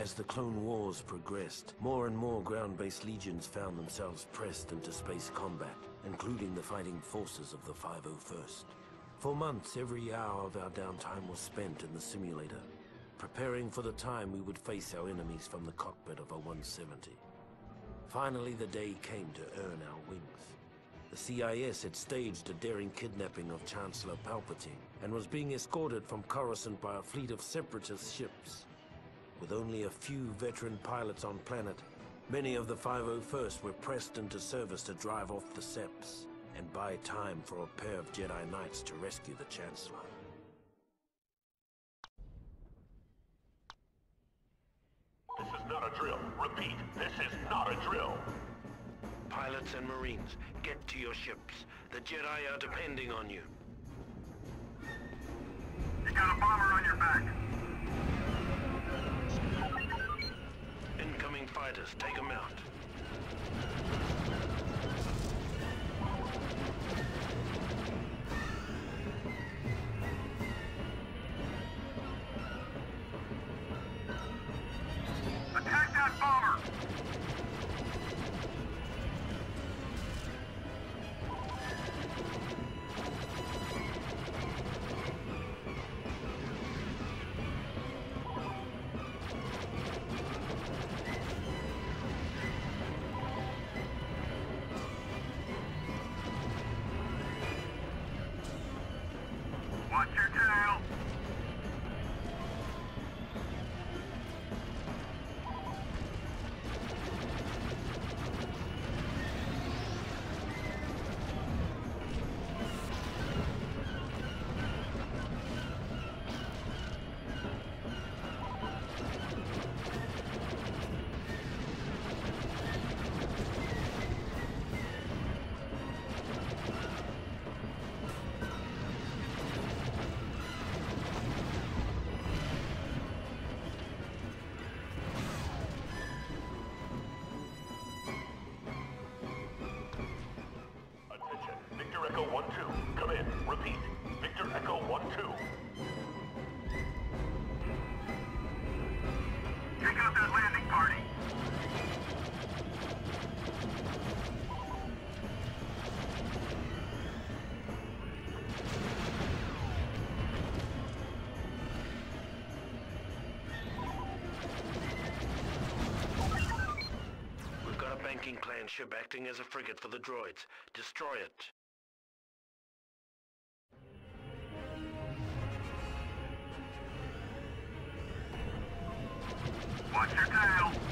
As the Clone Wars progressed, more and more ground-based legions found themselves pressed into space combat, including the fighting forces of the 501st. For months, every hour of our downtime was spent in the simulator, preparing for the time we would face our enemies from the cockpit of a 170. Finally, the day came to earn our wings. The CIS had staged a daring kidnapping of Chancellor Palpatine and was being escorted from Coruscant by a fleet of separatist ships. With only a few veteran pilots on planet, many of the 501st were pressed into service to drive off the Seps and buy time for a pair of Jedi Knights to rescue the Chancellor. This is not a drill. Repeat, this is not a drill. Pilots and Marines, get to your ships. The Jedi are depending on you. You got a bomber on your back. Take them out. Clan ship acting as a frigate for the droids. Destroy it. Watch your tail.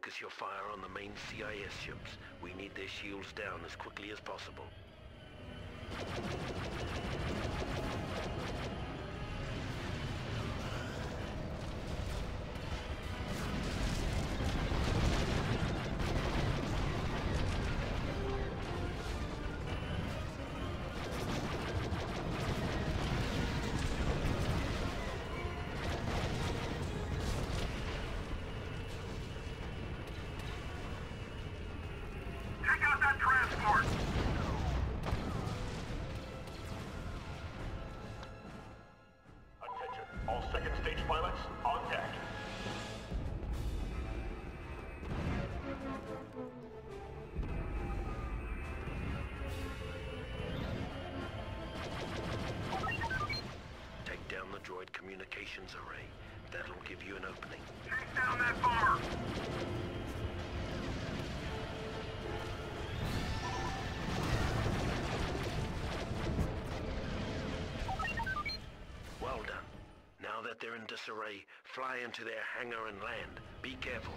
Focus your fire on the main CIS ships. We need their shields down as quickly as possible. Communications array. That'll give you an opening. Take down that. Well done. Now that they're in disarray, fly into their hangar and land. Be careful.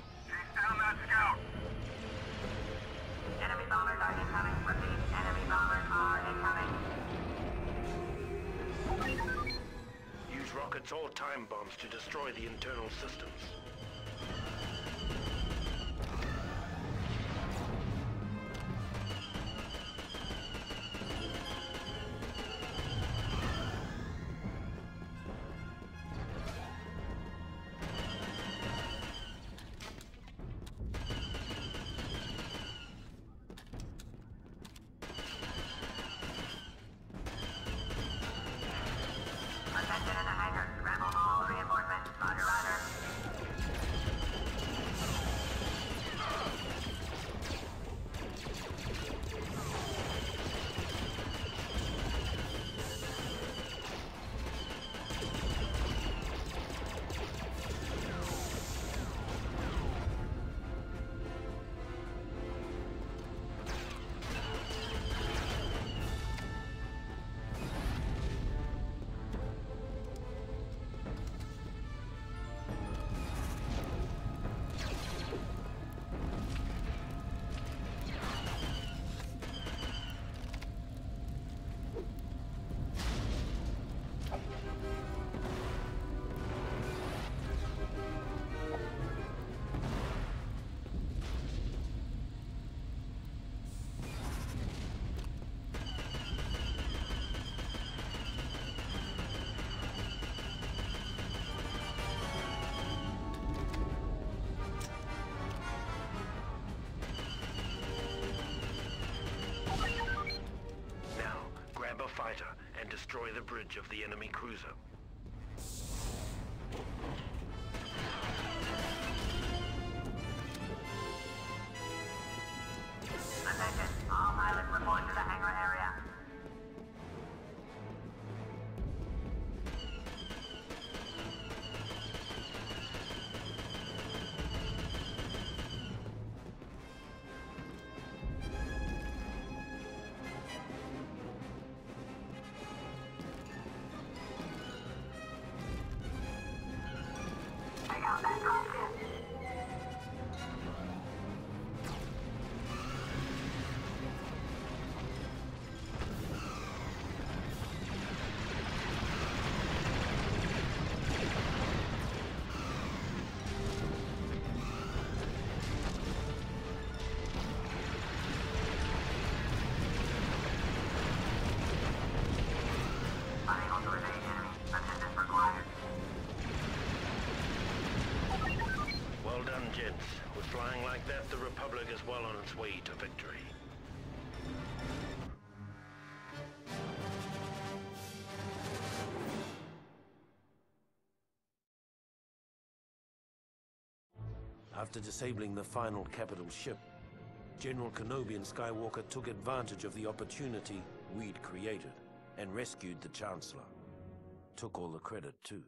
Or time bombs to destroy the internal systems. Fighter and destroy the bridge of the enemy cruiser. Gents. With flying like that, the Republic is well on its way to victory. After disabling the final capital ship, General Kenobi and Skywalker took advantage of the opportunity we'd created and rescued the Chancellor. Took all the credit, too.